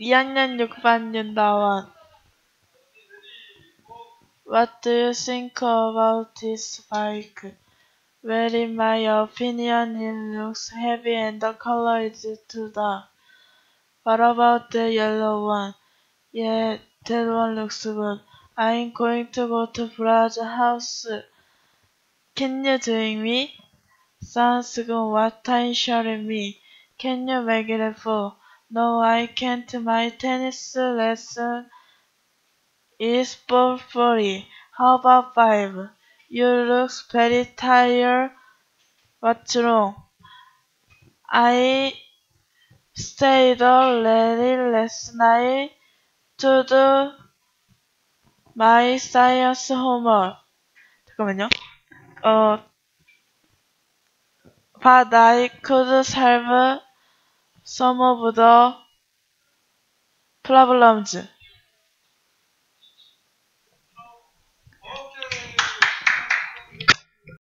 2학년 6반 윤다원 What do you think about this bike? Well, in my opinion, it looks heavy and the color is too dark. What about the yellow one? Yeah, that one looks good. I'm going to go to Brad's house. Can you doing me? Sounds good. What time showing me? Can you make it at four? No, I can't. My tennis lesson is four forty. How about five? You look very tired. What's wrong? I stayed up late last night to do my science homework. 잠깐만요. 어, but I could solve some of the problems.